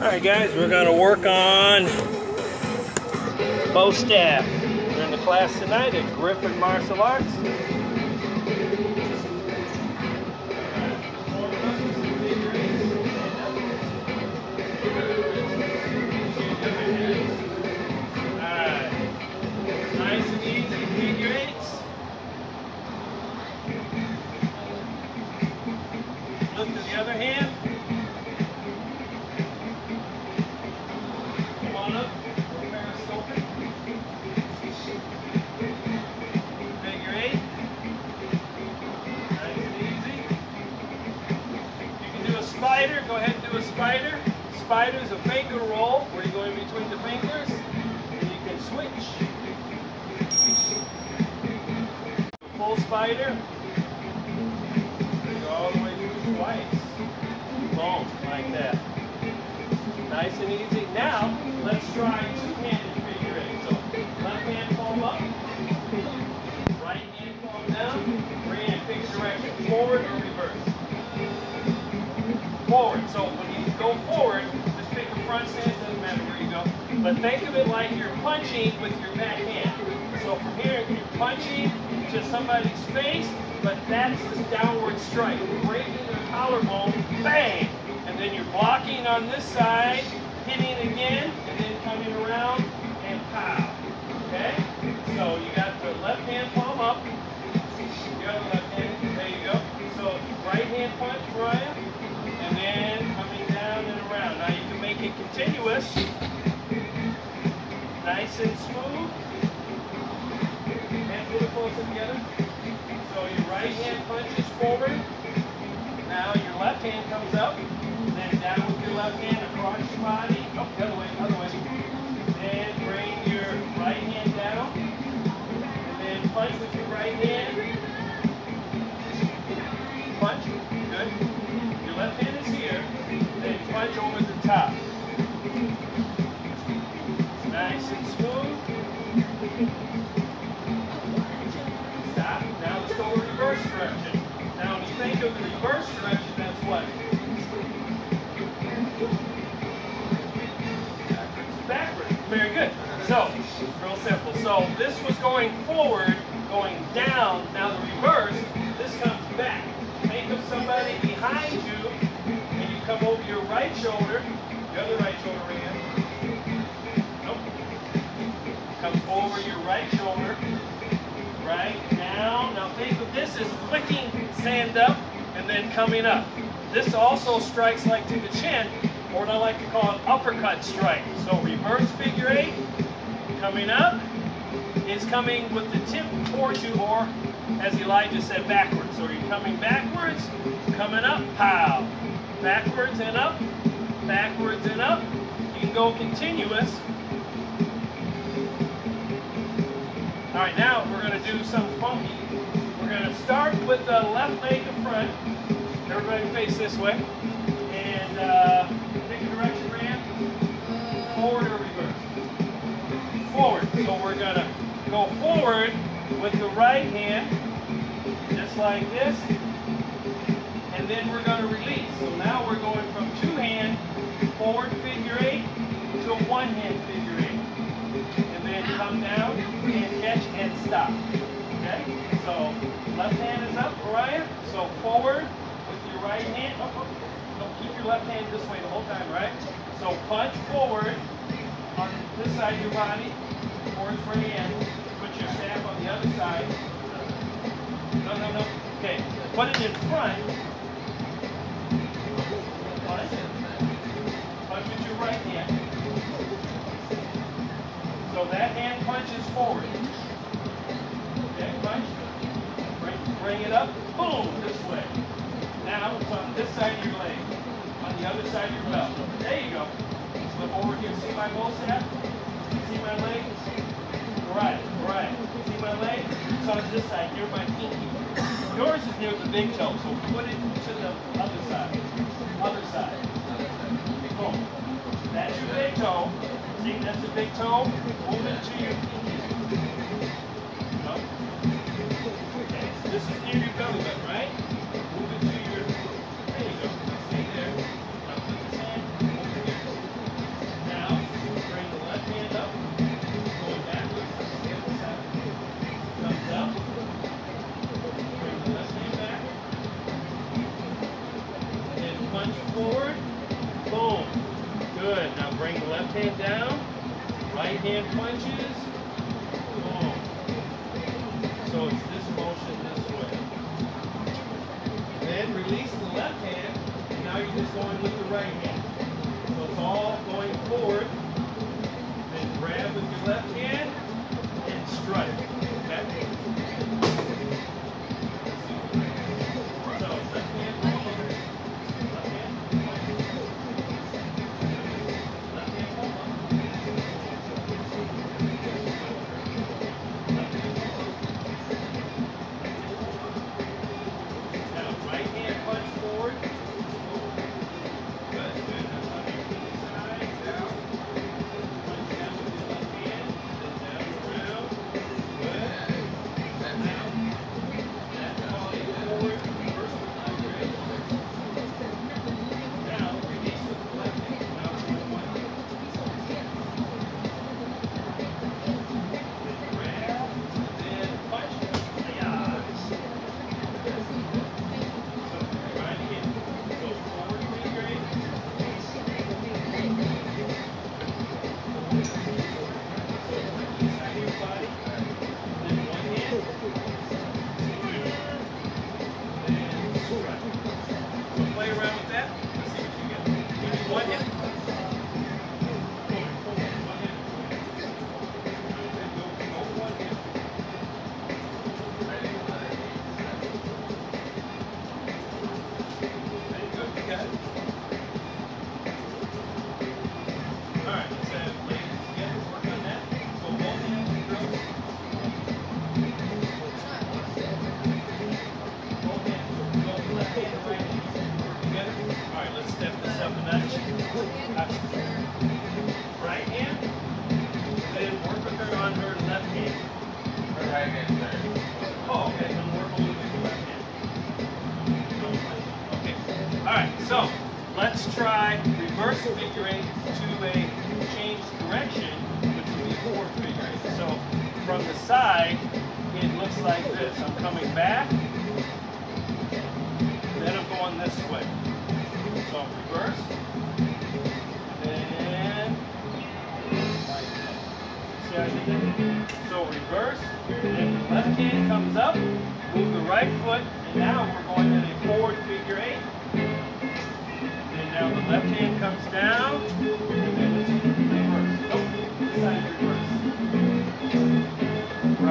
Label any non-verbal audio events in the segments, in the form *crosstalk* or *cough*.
Alright guys, we're going to work on bo staff. We're in the class tonight at Griffin Martial Arts. But think of it like you're punching with your back hand. So from here, you're punching to somebody's face, but that's the downward strike. Breaking their collarbone, bang! And then you're blocking on this side, hitting again, and then coming around and pow. Okay? So you got the left hand palm up. you The other left hand, there you go. So right hand punch, Mariah, and then coming down and around. Now you can make it continuous. Nice and smooth. Hands a little closer together. So your right hand punches forward. Now your left hand comes up. Then down with your left hand across your body. Oh, the other way, the other way. Then bring your right hand down. And then punch with your right hand. Punch. Good. Your left hand is here. Then punch over Now let's go reverse direction. Now when you think of the reverse direction, that's what? Backwards. Very good. So, real simple. So this was going forward, going down. Now the reverse, this comes back. Think of somebody behind you, and you come over your right shoulder, the other right shoulder in. Comes over your right shoulder, right down. Now think of this as flicking sand up and then coming up. This also strikes like to the chin, or what I like to call an uppercut strike. So reverse figure eight, coming up, is coming with the tip towards you, or as Elijah said, backwards. So you're coming backwards, coming up, pow. Backwards and up, backwards and up. You can go continuous. All right, now we're going to do something funky. We're going to start with the left leg in front. Everybody face this way. And uh, a direction, Rand. Forward or reverse? Forward. So we're going to go forward with the right hand, just like this. And then we're going to release. So now we're going from two hand forward figure eight to one hand figure then come down and catch and stop. Okay? So left hand is up, Mariah. So forward with your right hand. Oh, oh, no, keep your left hand this way the whole time, right? So punch forward on this side of your body towards where you end. Put your staff on the other side. No, no, no. Okay. Put it in front. Punch. Punch with your right hand. So that hand punches forward. Okay, punch. Bring, bring it up. Boom, this way. Now it's on this side of your leg. On the other side of your belt. There you go. Flip over here. See my staff? See my leg? Right, right. See my leg? It's on this side, near my pinky. Yours is near the big toe, so put it to the other side. Other side. Boom. That's your big toe. See, that's the big toe. Move it to your. Okay, this is near your belly right? Left hand down. Right hand punches. Boom. So it's this motion this way. Then release the left hand. And now you're just going with the right hand. So it's all going forward. Then grab with your left hand and strike. Okay?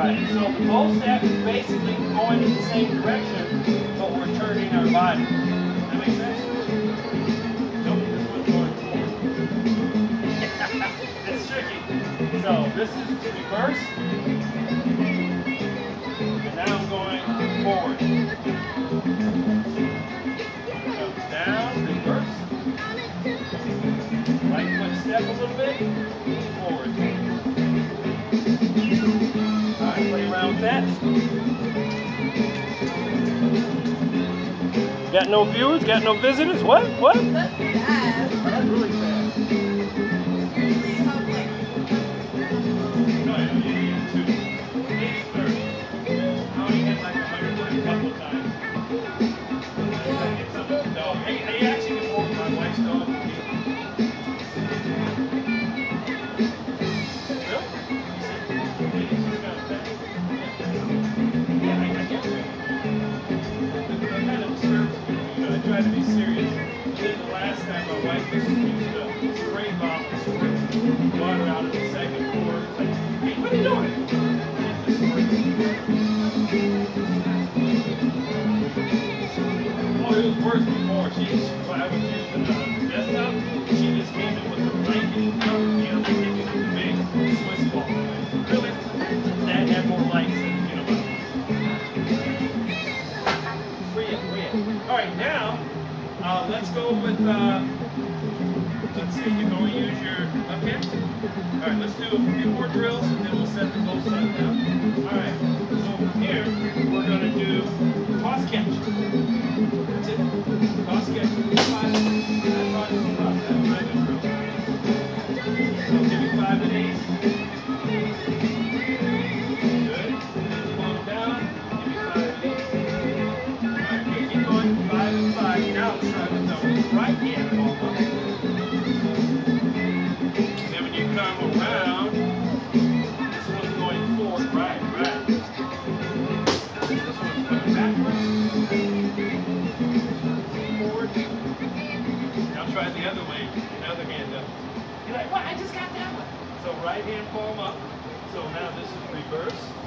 Right, so both steps is basically going in the same direction, but we're turning our body. That makes sense? Nope, this one's going forward. *laughs* it's tricky. So this is reverse. And now I'm going forward. Comes down, reverse. Right foot step a little bit, Got no viewers? Got no visitors? What? What? Try to be serious. And then the last time my wife was used to spray bottle, spray water out of the second floor. Like, hey, what are you doing? Just Oh, it was worse before. She, just came in with the blanket and the big Swiss ball. Really? That had more lights than, you know. All right, now, uh, let's go with, uh, let's see, you're going to use your left hand? All right, let's do a few more drills and then we'll set the bow set down. All right, so from here, we're going to do toss catch. That's it. Toss catch. So now this is reverse.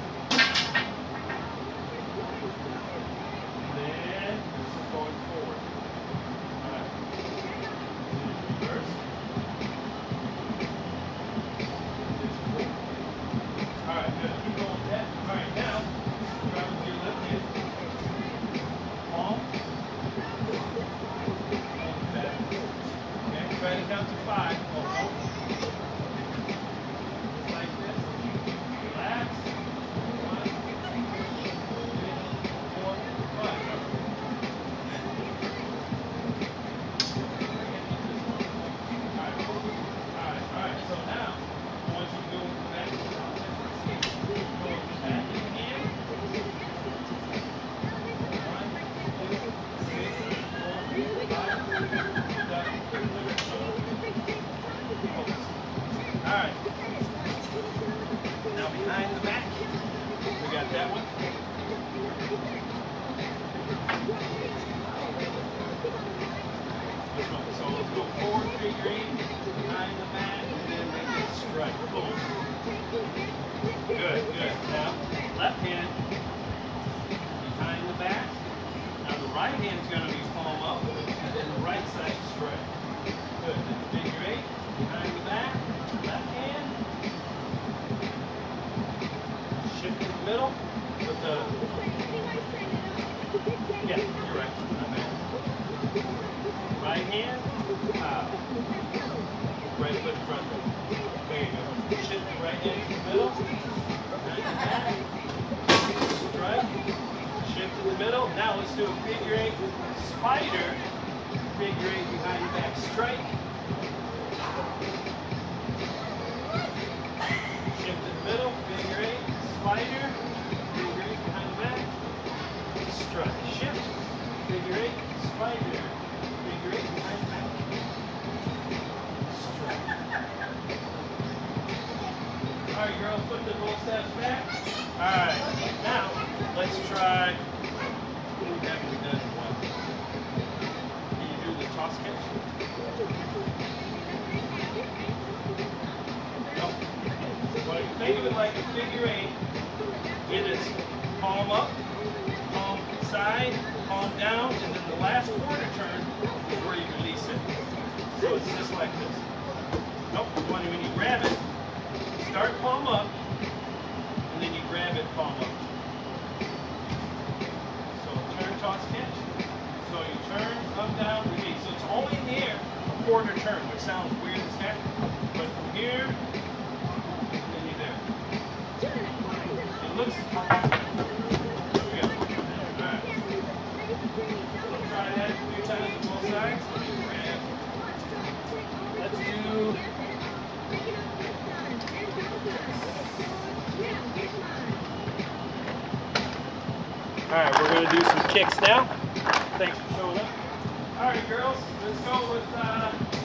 strut, shift, figure eight, spider, figure eight, nine back. Strut. All right, girl, put the bull steps back. All right, now let's try, we haven't done one. Can you do the toss catch? No. Think of it like a figure eight Get its palm up, side, palm down, and then the last quarter turn is where you release it. So it's just like this. Nope, when you grab it, start palm up, and then you grab it palm up. So turn, toss, catch. So you turn, come down, release. So it's only in the air a quarter turn, which sounds weird as heck, but from here, then you're there. It looks... Alright, we're going to do some kicks now. Thanks for showing up. Alright, girls, let's go with... Uh...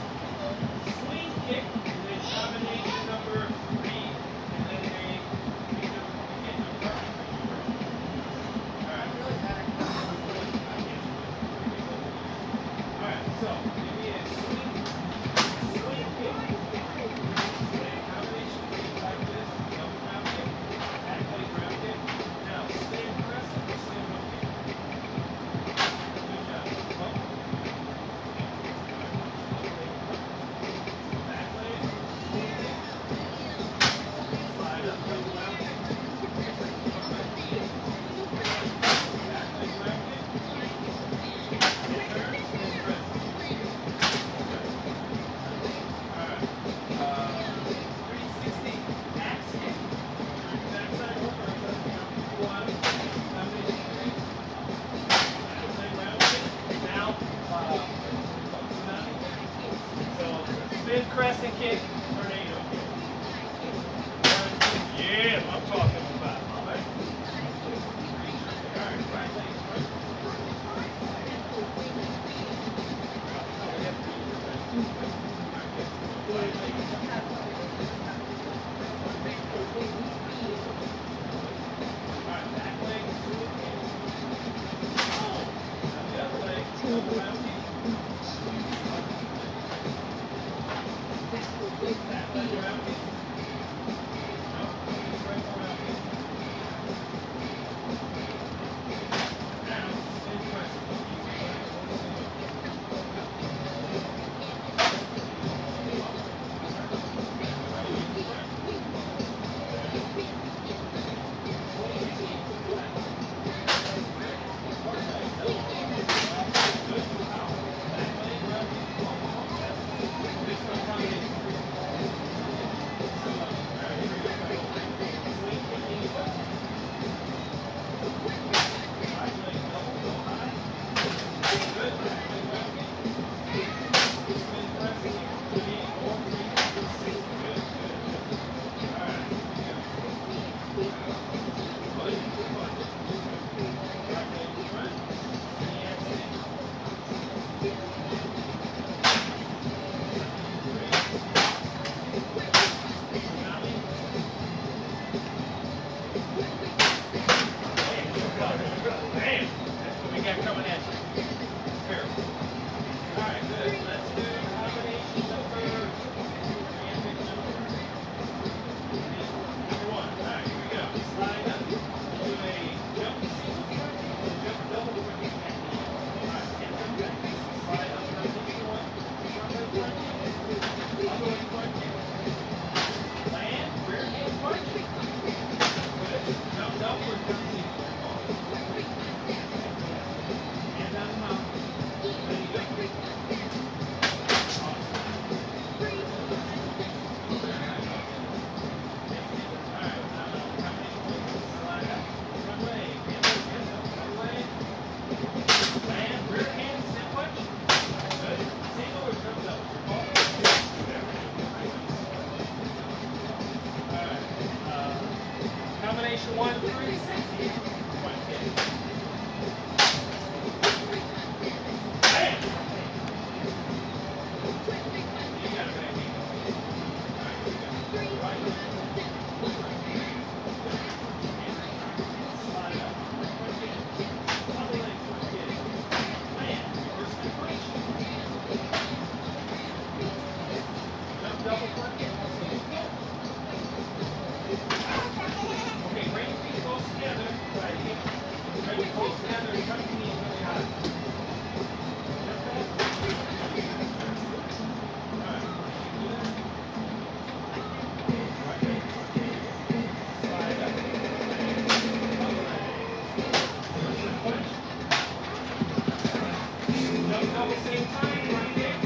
press and kick. Jump double same time. Front kick.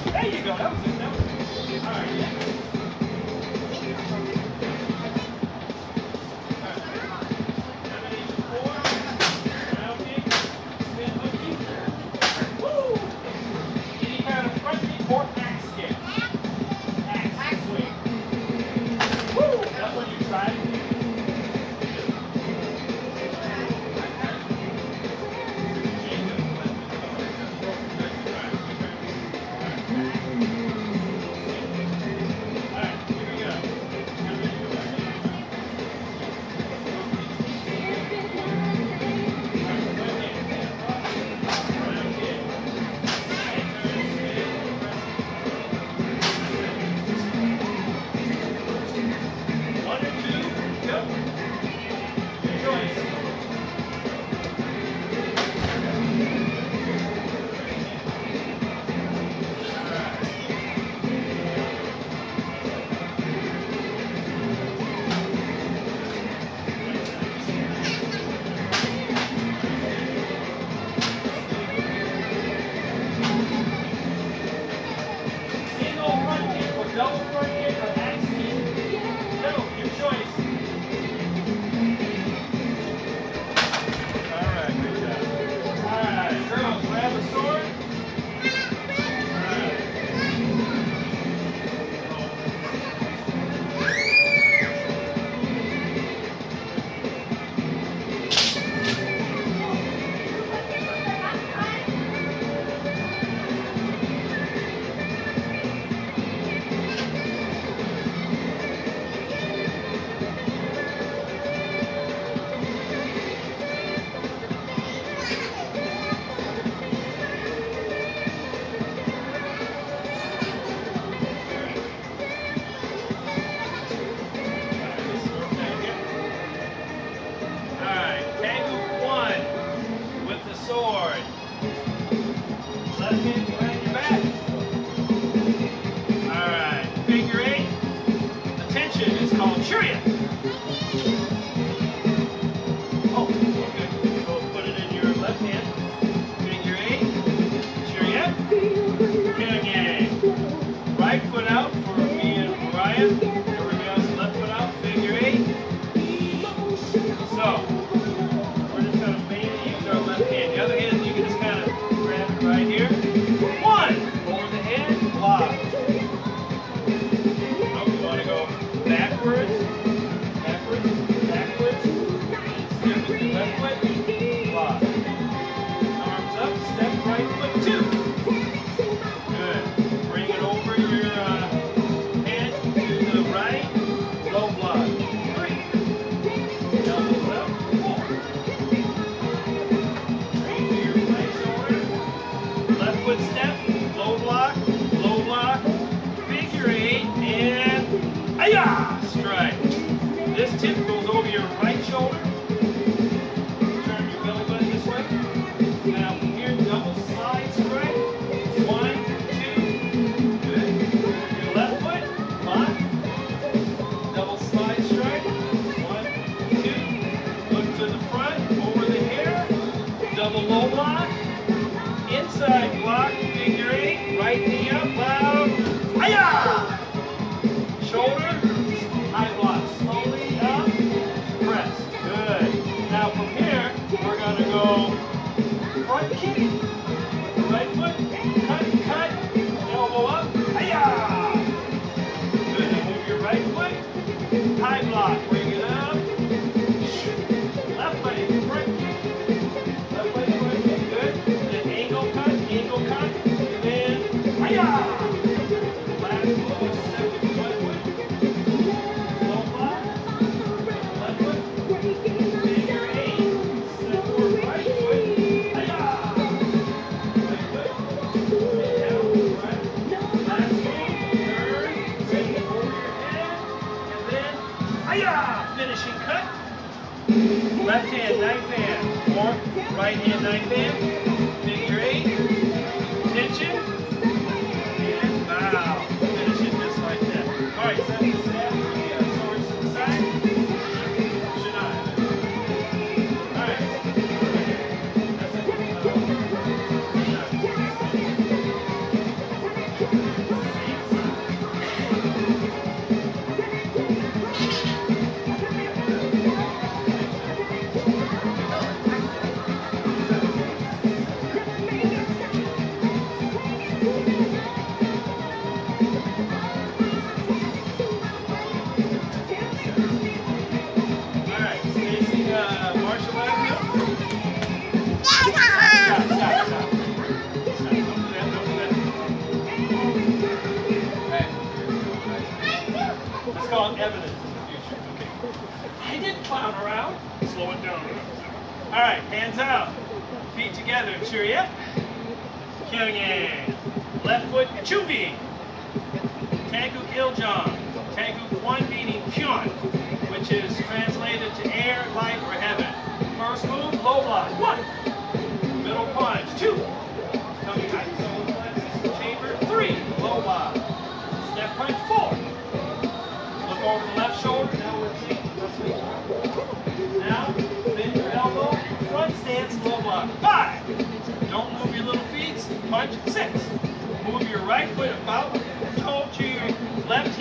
there you go. Backwards, block. Left hand, knife hand. Or right hand, knife hand.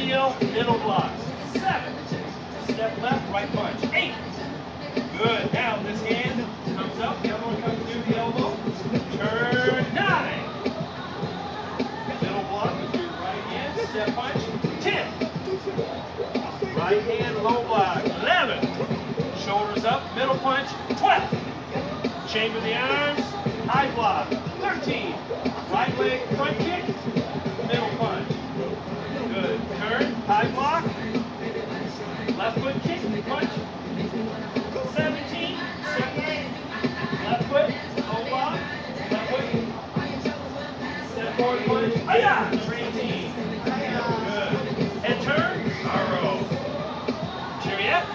Heel, middle block. Seven. Step left, right punch. Eight. Good. Now this hand comes up. The other one comes through the elbow. Turn. Nine. Middle block with your right hand. Step punch. Ten. Right hand, low block. 11. Shoulders up, middle punch. 12. Chamber the arms, high block. 13. Right leg, front kick. Turn, high block. Left foot kick, punch. 17. Step Left foot, low block. Left foot. Step forward punch. Hiya! 18. Good. Head turn. Arrow. Up.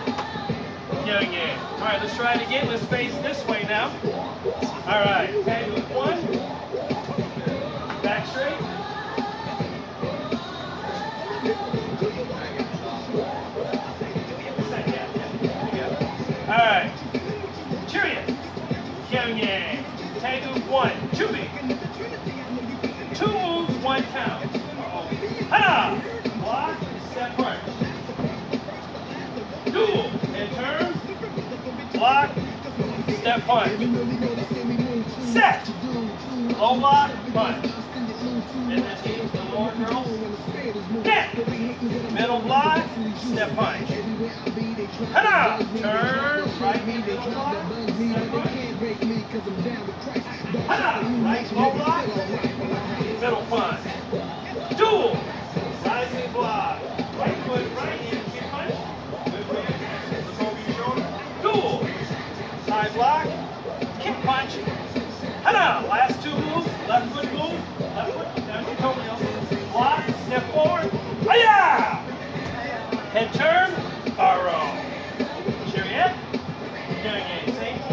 Young again. All right, let's try it again. Let's face this way now. All right. Head one. Back straight. Young Yang. Tango one. Junbi. Two moves, one count. Ha! Block, step punch. Dul, and turn. Block, step punch. Set. Low block, punch. And the lower girls. Net. Middle block, step punch. Hana! Turn, right hand, middle block, step punch. Hana! Right low block, middle punch. Dul. Rising block. Right foot, right hand, kick punch. Good hand. Look over your shoulder. Dul. Side block. Kick punch. Hana. Last two moves. Left foot move. Left foot. Down your toenail. Block. Step forward. Hiya! Head turn. Arrow. Charyeot. Doing a same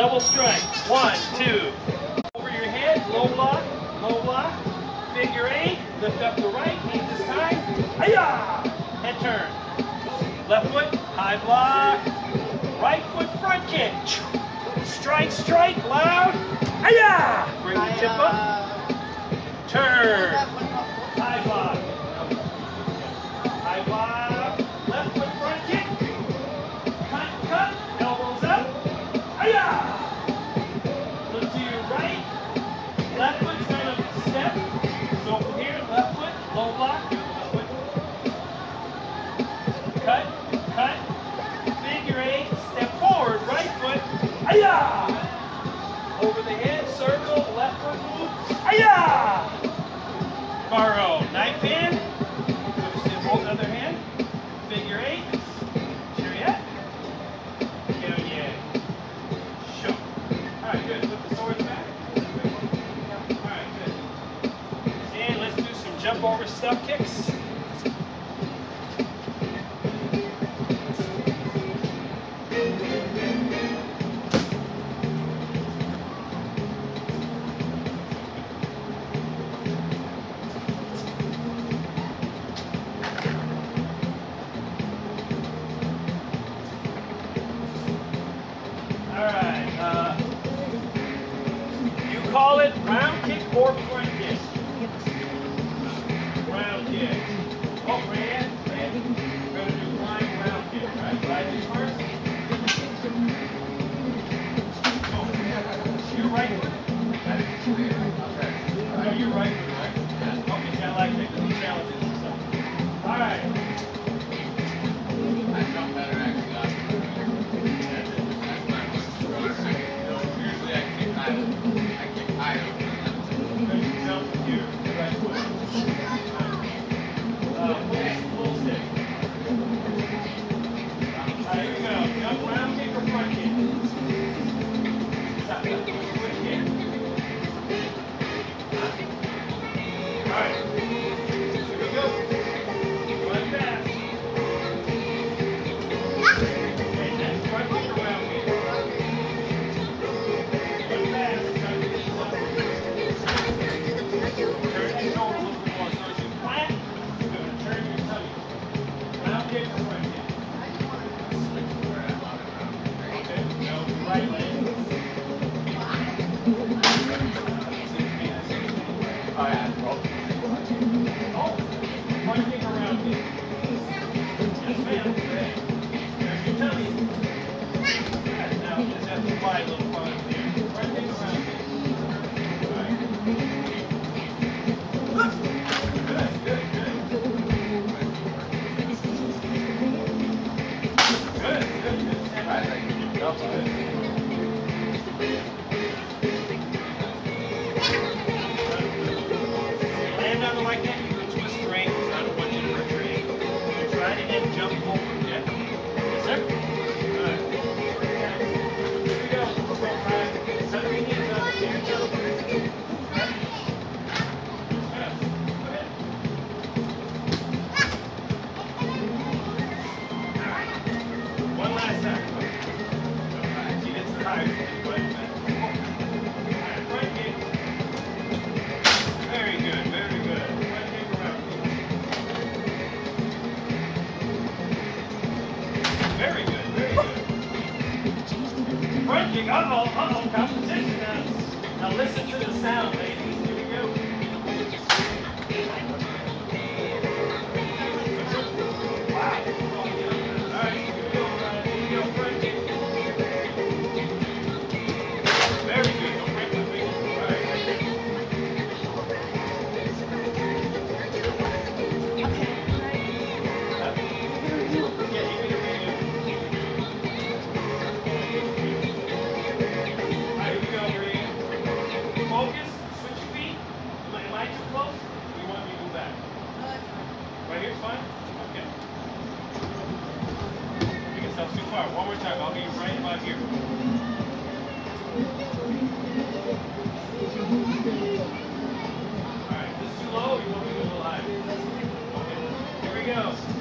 double strike. One, two. Over your head, low block, low block. Figure eight, lift up the right, keep this time. Hiya! Head turn. Left foot, high block. Right foot front kick. Strike, strike, loud. Hiya! Bring the hip up. Turn. Borrow. Knife in. Move symbols, other hand. Figure eight. Charyeot. Kyonye. Shook. Alright, good. Put the swords back. Alright, good. And let's do some jump over stuff kicks. jump. Yeah. Yes, sir. more time. I'll be right about here. Alright, this is too low. You want me to go live? Okay. Here we go.